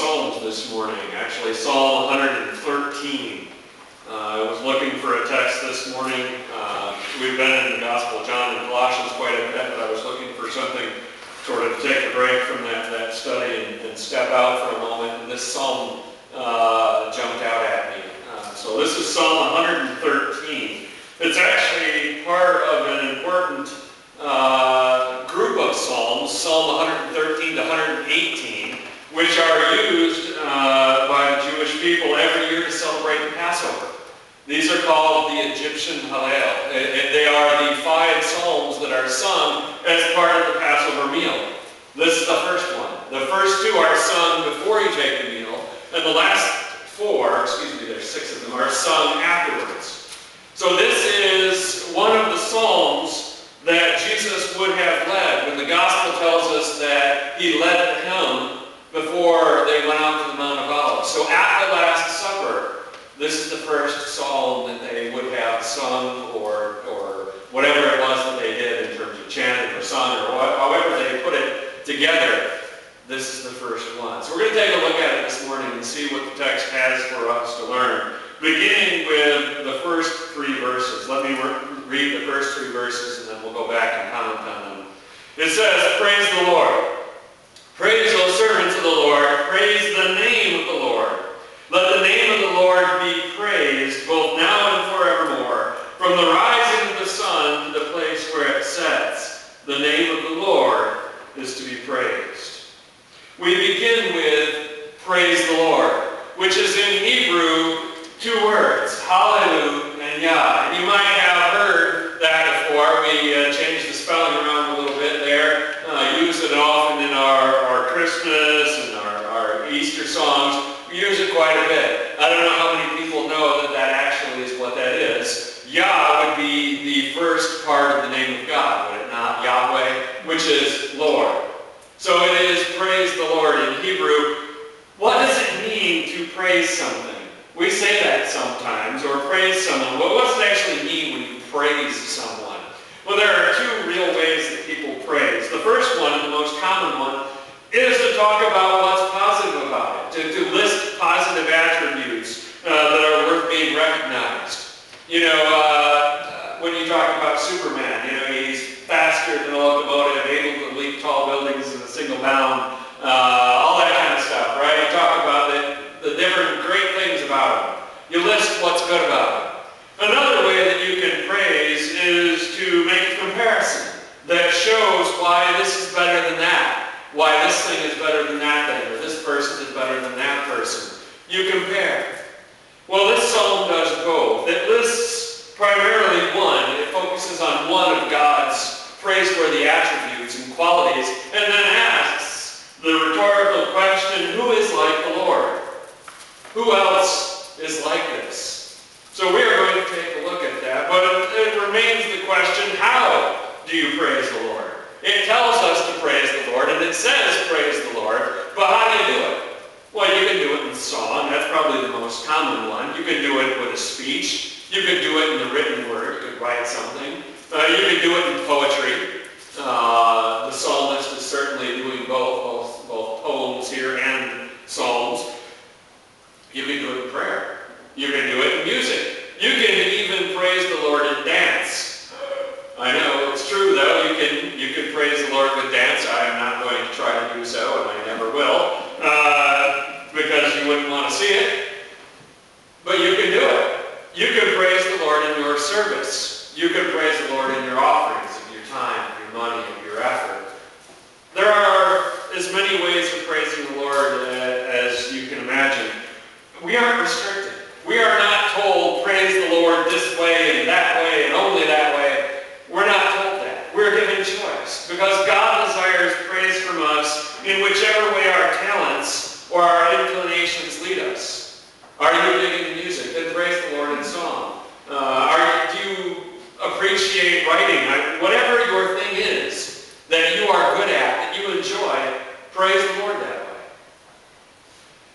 Psalms this morning, actually Psalm 113. Uh, I was looking for a text this morning. Uh, we've been in the Gospel of John and Colossians quite a bit, but I was looking for something sort of to take a break from that, that study and, and step out for a moment. And this psalm uh, jumped out at me. Uh, so this is Psalm 113. It's actually part of an important uh, group of psalms, Psalm 113 to 118, which are used uh, by the Jewish people every year to celebrate the Passover. These are called the Egyptian Hallel. They are the five psalms that are sung as part of the Passover meal. This is the first one. The first two are sung before you take the meal, and the last four, excuse me, there's six of them, are sung afterwards. So this is one of the psalms that Jesus would have led when the gospel tells us that he led the hymn before they went out to the Mount of Olives. So at the Last Supper, this is the first psalm that they would have sung or, or whatever it was that they did in terms of chanting or sung or what, however they put it together. This is the first one. So we're going to take a look at it this morning and see what the text has for us to learn. Beginning with the first three verses. Let me read the first three verses and then we'll go back and comment on them. It says, Praise the Lord. Praise, O servants of the Lord. Praise the name of the Lord. Let the name of the Lord be praised, both now and forevermore. From the rising of the sun to the place where it sets, the name of the Lord is to be praised. We begin with praise the Lord, which is in Hebrew two words, hallelujah and yah. You might don't know how many people know that that actually is what that is. Yah would be the first part of the name of God, would it not? Yahweh, which is Lord. So it is praise the Lord in Hebrew. What does it mean to praise something? We say that sometimes, or praise someone. Well, what does it actually mean when you praise someone? Well, there are two real ways that people praise. The first one, and the most common one, is to talk about what's positive about it, to, to list positive attributes uh, that are worth being recognized. You know, uh, when you talk about Superman, you know, he's faster than a locomotive, able to leap tall buildings in a single bound, uh, all that kind of stuff, right? You talk about the, the different great things about him. You list what's good about him. Another way that you can praise is to make a comparison that shows why this is better than that, why this thing is better than that thing, or this person is better than that person. You compare. Well, this psalm does both. It lists primarily one. It focuses on one of God's praiseworthy attributes and qualities, and then asks the rhetorical question, who is like the Lord? Who else is like this? So we are going to take a look at that, but it, it remains the question, how do you praise the Lord? It tells us to praise the Lord, and it says praise the Lord, but how do you do it? Well, you can do it in song. That's probably the most common one. You can do it with a speech. You could do it in the written word. You could write something. Uh, you could do it in poetry. Uh, the psalmist is certainly doing both, both, both poems here and psalms. You can do it in prayer. You can do it in music. You can even praise the Lord in dance. I know it's true though. You can you can praise the Lord with dance. I am not going to try to do so, and I never will, uh, because you wouldn't want to see it. But you can do it. You can praise the Lord in your service. You can praise the Lord in your offerings of your time, of your money, of your effort. There are as many ways of praising the Lord uh, as you can imagine. We aren't restricted. We are not told, praise the Lord this way and that way and only that way. We're not told that. We're given choice because God desires praise from us in whichever way our talents or our inclinations lead us. Are you digging the music? Then praise the Lord in song. Uh, are, do you appreciate writing? I, whatever your thing is that you are good at, that you enjoy, praise the Lord that way.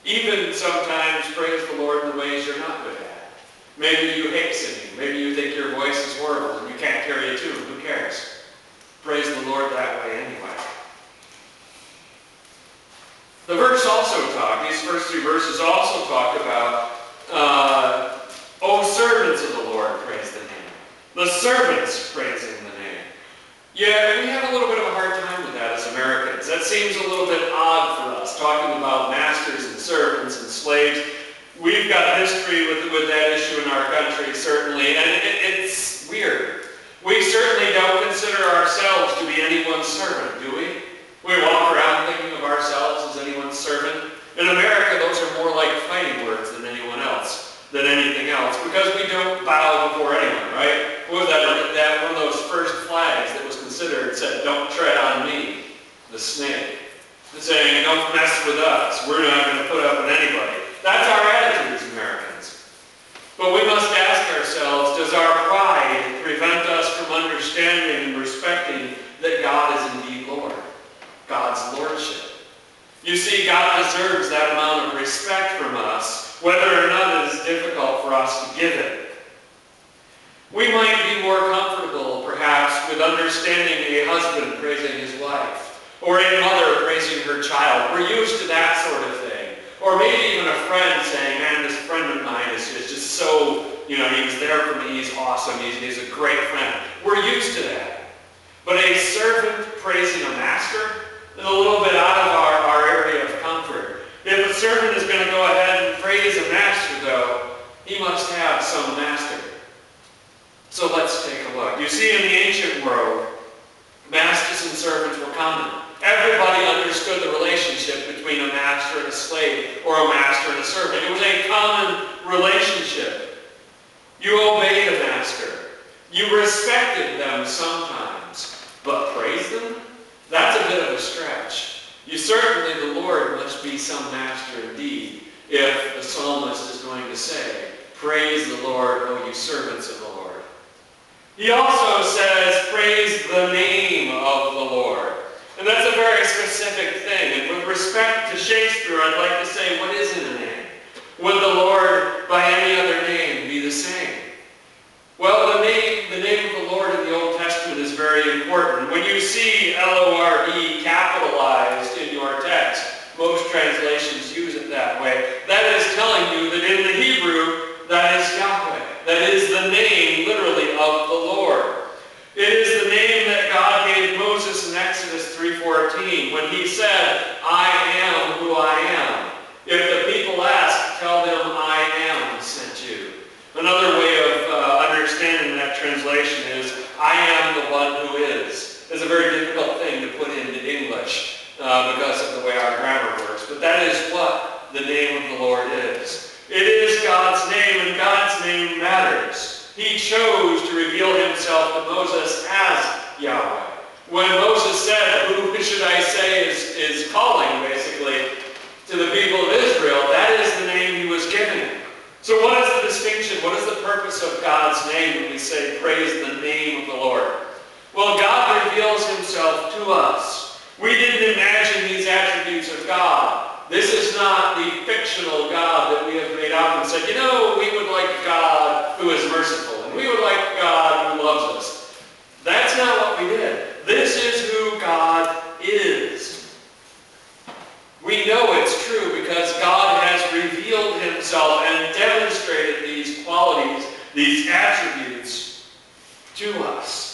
Even sometimes praise the Lord in the ways you're not good at. Maybe you hate singing. Maybe you think your voice is horrible and you can't carry a tune. Who cares? Praise the Lord that way anyway. The verse also talk, these first three verses also talk about, uh, O servants of the Lord, praise the name. The servants praising the name. Yeah, we have a little bit of a hard time with that as Americans. That seems a little bit odd for us, talking about masters and servants and slaves. We've got history with, with that issue in our country, certainly, and it, it's weird. We certainly don't consider ourselves to be anyone's servant, do we? We walk around thinking of ourselves as anyone's servant. In America, those are more like fighting words than anyone else, than anything else, because we don't bow before anyone, right? What was that, that one of those first flags that was considered said, don't tread on me, the snake. Saying, don't mess with us. We're not going to put up with anybody. That's our attitude as Americans. But we must ask ourselves, does our pride prevent us from understanding and respecting that God is indeed Lord? God's Lordship. You see, God deserves that amount of respect from us, whether or not it is difficult for us to give it. We might be more comfortable, perhaps, with understanding a husband praising his wife, or a mother praising her child. We're used to that sort of thing. Or maybe even a friend saying, man, this friend of mine is, is just so, you know, he was there for me, he's awesome, he's, he's a great friend. We're used to that. But a servant praising a master a little bit out of our, our area of comfort. If a servant is going to go ahead and praise a master, though, he must have some master. So let's take a look. You see, in the ancient world, masters and servants were common. Everybody understood the relationship between a master and a slave, or a master and a servant. It was a common relationship. You obeyed a master. You respected them sometimes, but praised them? That's a bit of a stretch. You certainly, the Lord must be some master indeed, if the psalmist is going to say, Praise the Lord, O you servants of the Lord. He also says, praise the name of the Lord. And that's a very specific thing. And with respect to Shakespeare, I'd like to say, what is in a name? Would the Lord, by any other name, be the same? Well, the name, the name of the Lord in the Old very important. When you see L-O-R-D capitalized in your text, most translations use it that way. That is telling you that in the Hebrew, that is Yahweh. That is the name, literally, of the Lord. It is the name that God gave Moses in Exodus 3.14 when he said, I am who I am. If the people ask, tell them I am sent you. Another way of uh, understanding that translation is, I am the one who is. is a very difficult thing to put into English uh, because of the way our grammar works. But that is what the name of the Lord is. It is God's name, and God's name matters. He chose to reveal himself to Moses as Yahweh. When Moses said, who should I say is, is calling, basically, to the people of Israel, that is the name he was given. So what is the distinction? What is the purpose of God's name when we say, praise the name of the Lord? Well, God reveals himself to us. We didn't imagine these attributes of God. This is not the fictional God that we have made up and said, you know, we would like God who is merciful, and we would like God who loves us. That's not what we did. This is who God is. We know it's true because God has revealed himself and demonstrated these qualities, these attributes to us.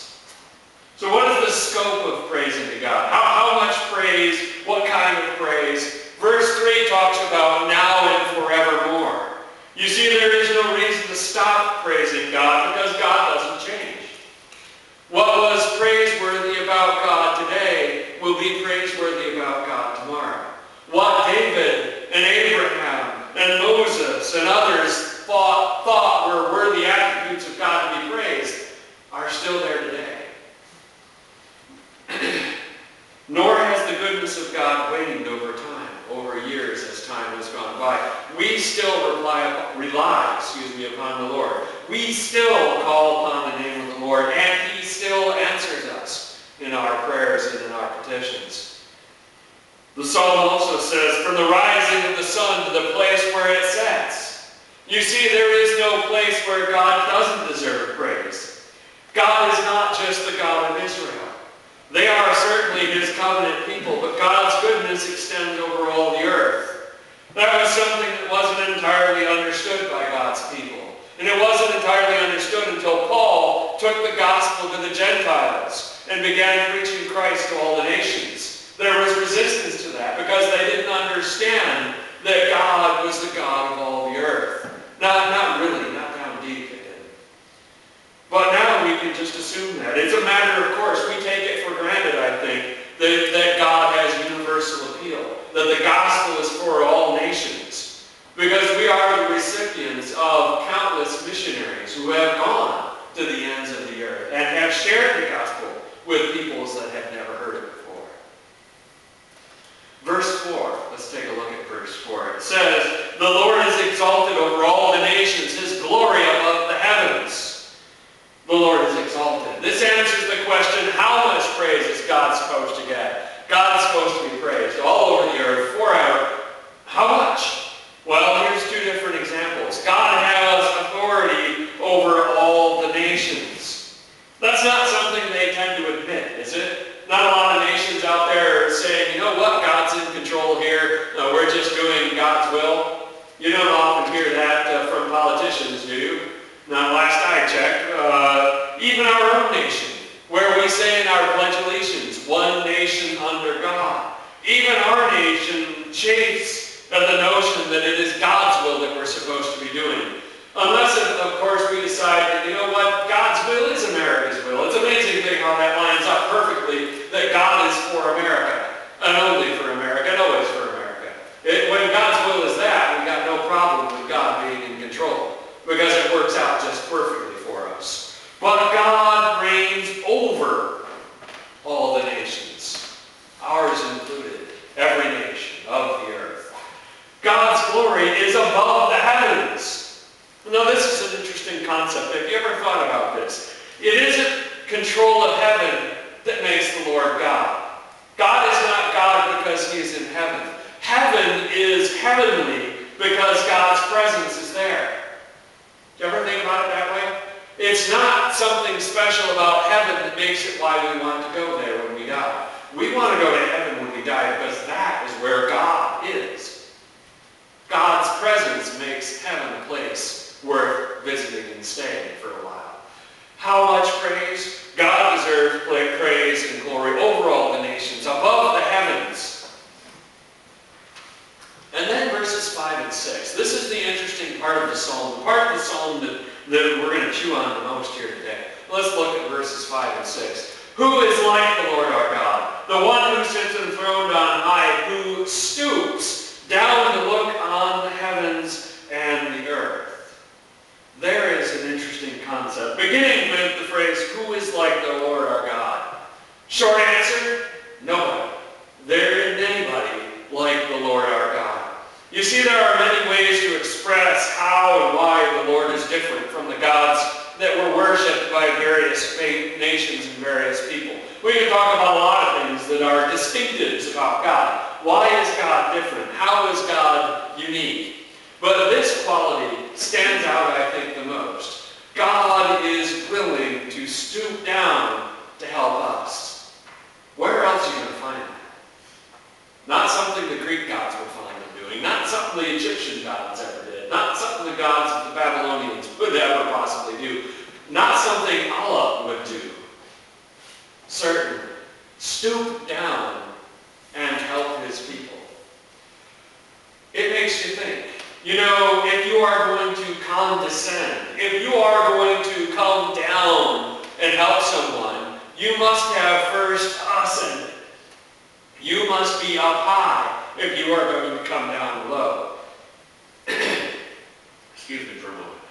So what is the scope of praising to God? How, how much praise? What kind of praise? Verse 3 talks about now and forevermore. You see, there is no reason to stop praising God because God doesn't change. What was praiseworthy about God today will be praiseworthy about God tomorrow. What David and Abraham and Moses and others thought, thought were worthy attributes of God to be praised are still there today. Nor has the goodness of God waned over time, over years as time has gone by. We still rely, rely excuse me, upon the Lord. We still call upon the name of the Lord, and He still answers us in our prayers and in our petitions. The psalm also says, from the rising of the sun to the place where it sets. You see, there is no place where God doesn't deserve praise. God is not just the God of Israel. They are certainly his covenant people, but God's goodness extends over all the gospel to the Gentiles and began preaching Christ to all the nations. There was resistance to that because they didn't understand that God was the God of all the earth. Not, not really, not down deep they didn't. But now we can just assume that. It's a matter of course. We take it for granted, I think, that, that God has universal appeal, that the gospel is for all nations. Because we are the recipients of countless missionaries who have gone to the ends of the earth and have shared the gospel with peoples that have never heard it before. Verse 4, let's take a look at verse 4. It says, The Lord is exalted over all the nations, his glory above the heavens. The Lord is exalted. This answers the question, how much praise is God supposed to get? God's supposed to be praised all over the earth, forever. How much? Six. This is the interesting part of the psalm, the part of the psalm that, that we're going to chew on the most here today. Let's look at verses 5 and 6. Who is like the Lord our God, the one who sits enthroned on high, who stoops down to look on the heavens and the earth? There is an interesting concept, beginning with the phrase, who is like the Lord our God? Short answer, nobody. Are many ways to express how and why the Lord is different from the gods that were worshipped by various nations and various people. We can talk about a lot of things that are distinctives about God. Why is God different? How is God unique? But this quality stands out, I think, the most. God is willing to stoop down to help us. Where else are you going to find that? Not something the Greek gods were fond of doing. Not something the Egyptian gods ever did. Not something the gods of the Babylonians would ever possibly do. Not something Allah would do. Certainly. Stoop down and help his people. It makes you think. You know, if you are going to condescend, if you are going to come down and help someone, you must have first ascended. You must be up high if you are going to come down low. Excuse me for a moment.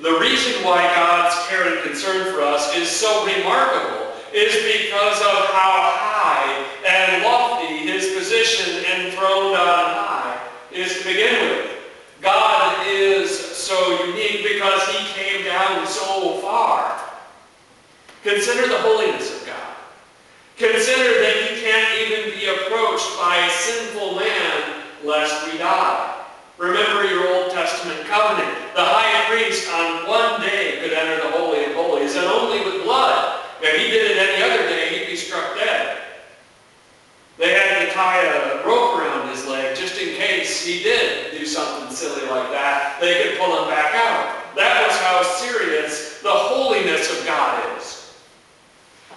The reason why God's care and concern for us is so remarkable is because of how high and lofty his position enthroned on high is to begin with. God is so unique because he came down so far. Consider the holiness of God. Consider that he can't even be approached by a sinful man lest we die. Remember your Old Testament covenant. The high priest on one day could enter the Holy of Holies, and only with blood. If he did it any other day, he'd be struck dead. They had tie a rope around his leg just in case he did do something silly like that. They could pull him back out. That was how serious the holiness of God is.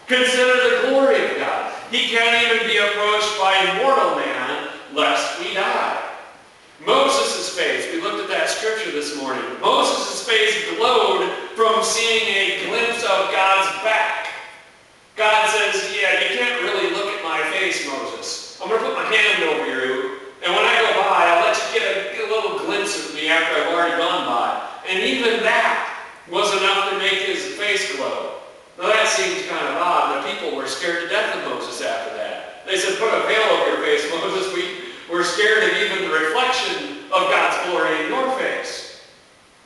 Consider the glory of God. He can't even be approached by mortal man lest we die. Moses' face, we looked at that scripture this morning. Moses' face glowed from seeing a glimpse of God's back. God says, yeah, you can't really look at my face, Moses. I'm going to put my hand over you, and when I go by, I'll let you get a, get a little glimpse of me after I've already gone by. And even that was enough to make his face glow. Now that seems kind of odd. The people were scared to death of Moses after that. They said, put a veil over your face, Moses. We, we're scared of even the reflection of God's glory in your face.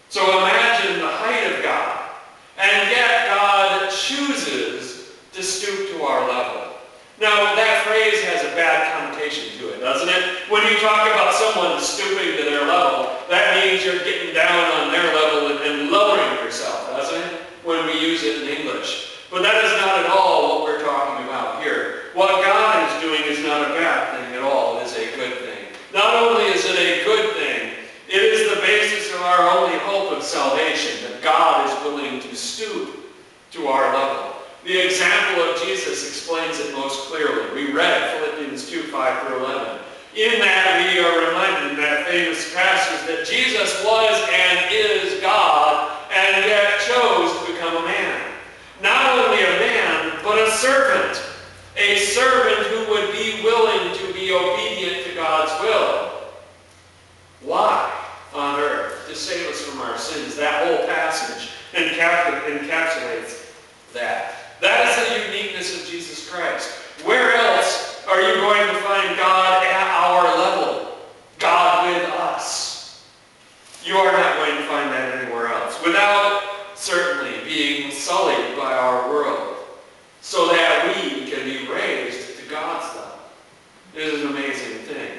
So imagine the height of God. And yet God chooses to stoop to our level. Now, that phrase has a bad connotation to it, doesn't it? When you talk about someone stooping to their level, that means you're getting down on their level and, and lowering yourself, doesn't it? When we use it in English. But that is not at all what we're talking about here. What God is doing is not a bad thing at all. It is a good thing. Not only is it a good thing, it is the basis of our only hope of salvation, that God is willing to stoop to our level. The example of Jesus explains it most clearly. We read Philippians 2, 5 through 11. In that we are reminded in that famous passage that Jesus was and is God and yet chose to become a man. Not only a man, but a servant. A servant who would be willing to be obedient to God's will. Why save us from our sins. That whole passage encapsulates that. That is the uniqueness of Jesus Christ. Where else are you going to find God at our level? God with us. You are not going to find that anywhere else. Without certainly being sullied by our world so that we can be raised to God's level. It is an amazing thing.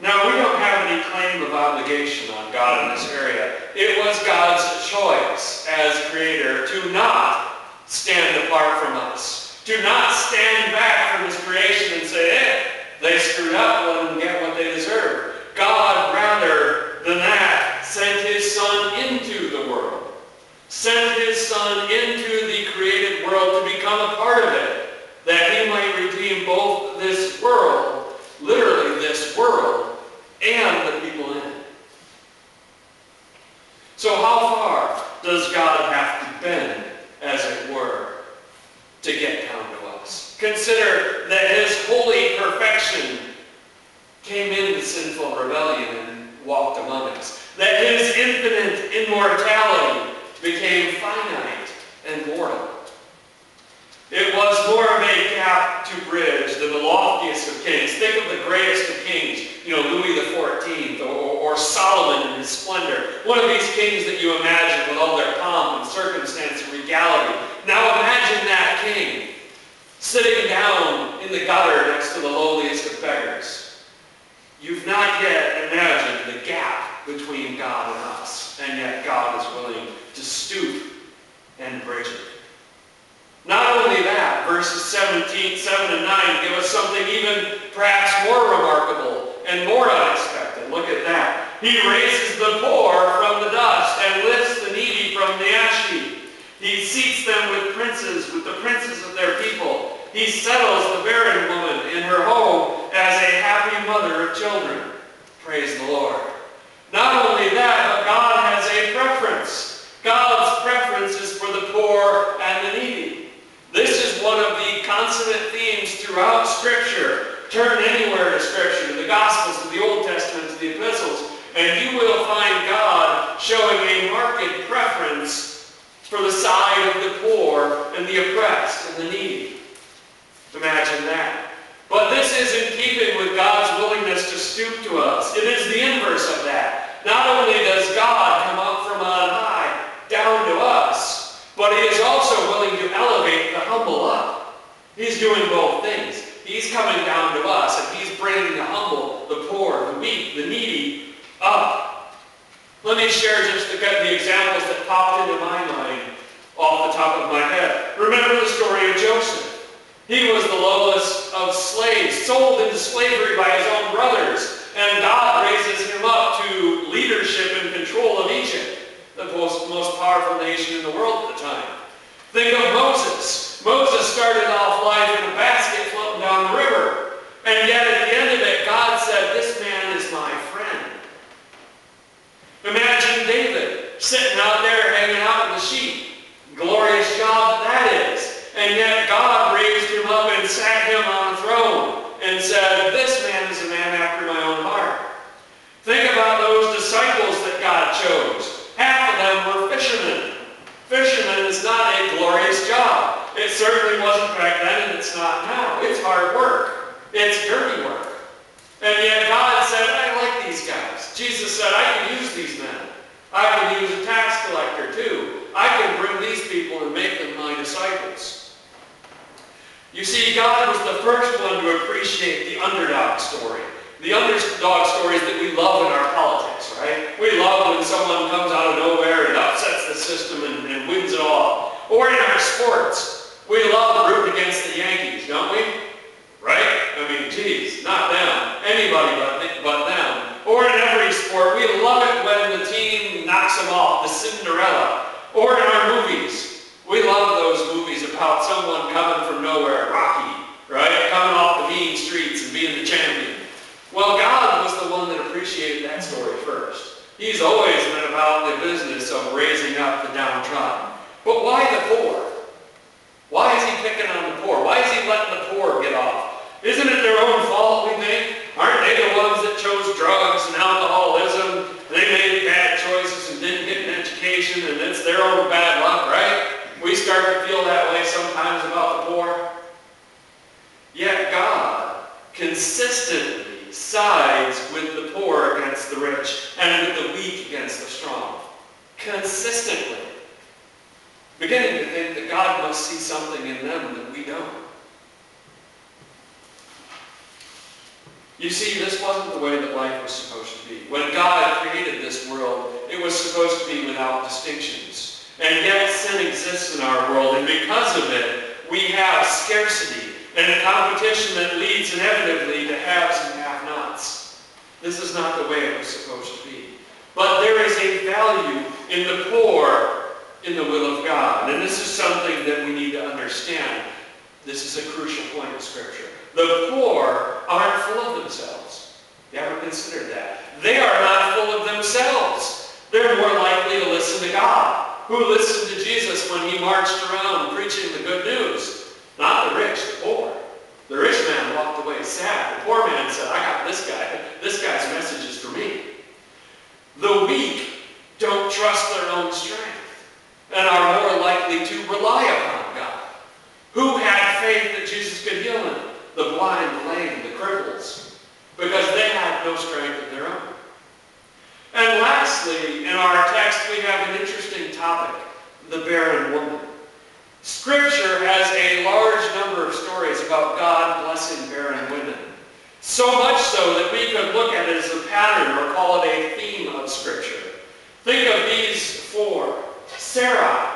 Now, we don't have any claim of obligation on God in this area. It was God's choice as creator to not stand apart from us. To not stand back from his creation and say, eh, they screwed up, let them get what they deserve. God, rather than that, sent his son into the world. Sent his son into the created world to become a part of it, that he might redeem both this world, literally this world, and the people in it. So how far does God have to bend as it were, to get down to us. Consider that his holy perfection came into sinful rebellion and walked among us. That his infinite immortality became finite and mortal. It was more of a gap to bridge than the loftiest of kings. Think of the greatest of kings, you know, Louis XIV or, or Solomon in his splendor. One of these kings that you imagine with all their pomp and circumstance and regality. Now imagine that king sitting down in the gutter next to the lowliest of beggars. You've not yet imagined the gap between God and us, and yet God is willing to stoop and bridge it. Not only that, verses 17, 7 and 9 give us something even perhaps more remarkable and more unexpected. Look at that. He raises the poor from the dust and lifts the needy from the ash heap. He seats them with princes, with the princes of their people. He settles the barren woman in her home as a happy mother of children. Praise the Lord. Not only that, but God has a preference. God's preference is for the poor and the needy. This is one of the consonant themes throughout Scripture. Turn anywhere to Scripture, to the Gospels, to the Old Testament, to the Epistles, and you will find God showing a marked preference for the side of the poor and the oppressed and the needy. Imagine that. But this is in keeping with God's willingness to stoop to us. It is the inverse of that. Not only does God come up from on high down to us, but he is also willing to elevate the humble up. He's doing both things. He's coming down to us, and he's bringing the humble, the poor, the weak, the needy up. Let me share just the, the examples that popped into my mind off the top of my head. Remember the story of Joseph. He was the lowest of slaves, sold into slavery by his own brothers, and God raises him up to leadership and control of Egypt. the most, most powerful nation in the world at the time. Think of Moses. Moses started off life in a basket floating down the river. And yet at the end of it, God said, this man is my friend. Imagine David sitting out there hanging out with the sheep. Glorious job that is. And yet God raised him up and sat him on a throne and said, this man is a man after my own heart. Think about those disciples that God chose. Half of them were fishermen. Fishermen is not a glorious job. It certainly wasn't back then and it's not now. It's hard work. It's dirty work. And yet God said, I like these guys. Jesus said, I can use these men. I can use a tax collector too. I can bring these people and make them my disciples. You see, God was the first one to appreciate the underdog story. The underdog stories that we love in our politics, right? We love when someone comes out of nowhere and upsets the system and, and wins it all. Or in our sports, we love rooting against the Yankees, don't we? Right? I mean, geez, not them. Anybody but, but them. Or in every sport, we love it when the team knocks them off, the Cinderella. Or in our movies, we love those movies about someone coming from nowhere, Rocky, right? Coming off the mean streets and being the champion. Well, God was the one that appreciated that story first. He's always been about the business of raising up the downtrodden. But why the poor? Why is he picking on the poor? Why is he letting the poor get off? Isn't it their own fault, we think? Aren't they the ones that chose drugs and alcoholism? They made bad choices and didn't get an education, and it's their own bad luck, right? We start to feel that way sometimes about the poor. Yet God consistently sides with the poor against the rich and with the weak against the strong. Consistently. Beginning to think that God must see something in them that we don't. You see, this wasn't the way that life was supposed to be. When God created this world, it was supposed to be without distinctions. And yet sin exists in our world, and because of it, we have scarcity and a competition that leads inevitably to haves and have-nots. This is not the way it was supposed to be. But there is a value in the poor in the will of God. And this is something that we need to understand. This is a crucial point of Scripture. The poor aren't full of themselves. You ever considered that? They are not full of themselves. They're more likely to listen to God, who listened to Jesus when he marched around preaching the good news. Not the rich, the poor. The rich man walked away sad. The poor man said, I got this guy. This guy's message is for me. The weak don't trust their own strength and are more likely to rely upon God. Who had faith that Jesus could heal them? The blind, the lame, the cripples. Because they had no strength of their own. And lastly, in our text, we have an interesting topic, the barren woman. Scripture has a large number of stories about God blessing barren women. So much so that we could look at it as a pattern or call it a theme of Scripture. Think of these four. Sarai.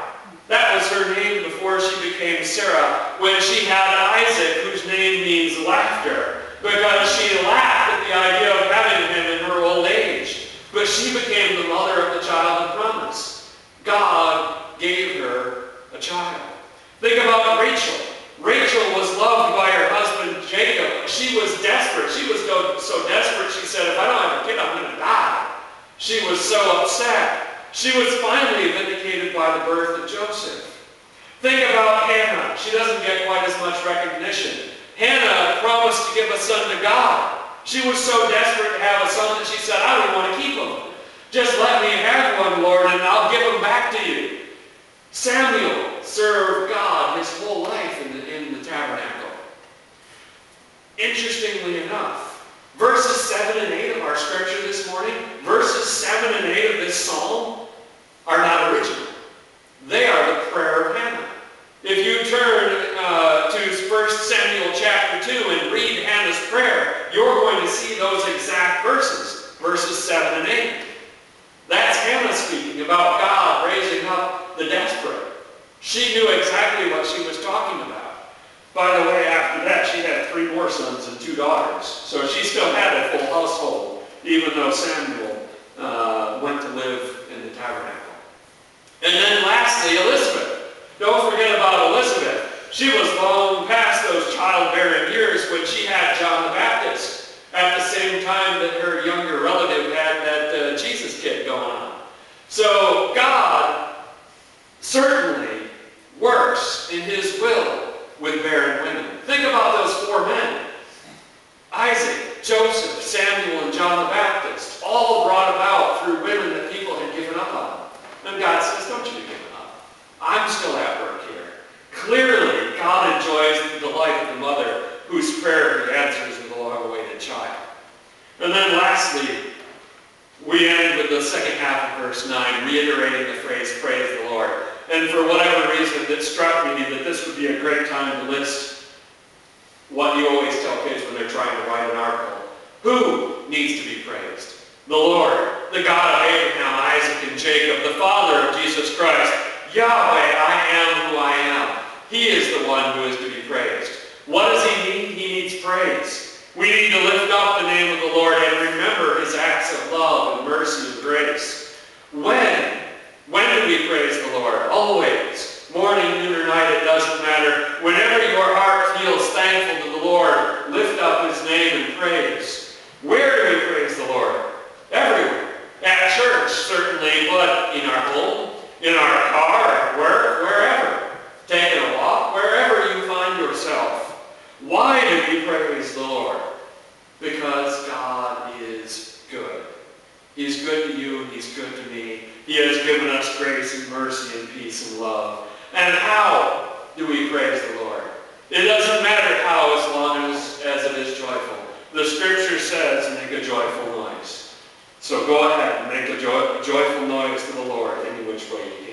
That was her name before she became Sarah, when she had Isaac, whose name means laughter, because she laughed at the idea of having him in her old age. But she became the mother of the child of promise. God gave her a child. Think about Rachel. Rachel was loved by her husband Jacob. She was desperate. She was so desperate, she said, if I don't have a kid, I'm going to die. She was so upset. She was finally vindicated by the birth of Joseph. Think about Hannah. She doesn't get quite as much recognition. Hannah promised to give a son to God. She was so desperate to have a son that she said, I don't want to keep him. Just let me have one, Lord, and I'll give him back to you. Samuel served God his whole life in the, in the tabernacle. Interestingly enough, verses 7 and 8 of our scripture this morning, verses 7 and 8 of this psalm are not original. They are the prayer of Hannah. If you turn uh, to 1 Samuel chapter 2 and read Hannah's prayer, you're going see those exact verses, verses 7 and 8. That's Hannah speaking about God raising up the desperate. She knew exactly what she was talking about. By the way, after that, she had three more sons and two daughters. So she still had a full household, even though Samuel uh, went to live in the tabernacle. And then lastly, Elizabeth. Don't forget about Elizabeth. She was long past those childbearing years when she had John the Baptist at the same time that her younger relative had that uh, Jesus kid going on. So God certainly works in his will with barren women. Think about those four men. Isaac, Joseph, Samuel, and John the Baptist, all brought about through women that people had given up on. And God says, don't you be giving up. I'm still at work here. Clearly, God enjoys the delight of the mother whose prayer he answers with a long-awaited child. And then lastly, we end with the second half of verse 9, reiterating the phrase, praise the Lord. And for whatever reason, it struck me that this would be a great time to list what you always tell kids when they're trying to write an article. Who needs to be praised? The Lord, the God of Abraham, Isaac, and Jacob, the Father of Jesus Christ. Yahweh, I am who I am. He is the one who is to be praised. What does he need? He needs praise. We need to lift up the name of the Lord and remember his acts of love and mercy and grace. When? When do we praise the Lord? Always. Morning, noon, or night, it doesn't matter. Whenever your heart feels thankful to the Lord, lift up his name and praise. Where do we praise the Lord? Everywhere. At church, certainly, but in our home, in our car, at work, wherever. Taking a walk, wherever you find yourself. Why do we praise the Lord? Because God is good. He's good to you, He's good to me. He has given us grace and mercy and peace and love. And how do we praise the Lord? It doesn't matter how as long as, as it is joyful. The scripture says, make a joyful noise. So go ahead and make a joy, joyful noise to the Lord any which way you can.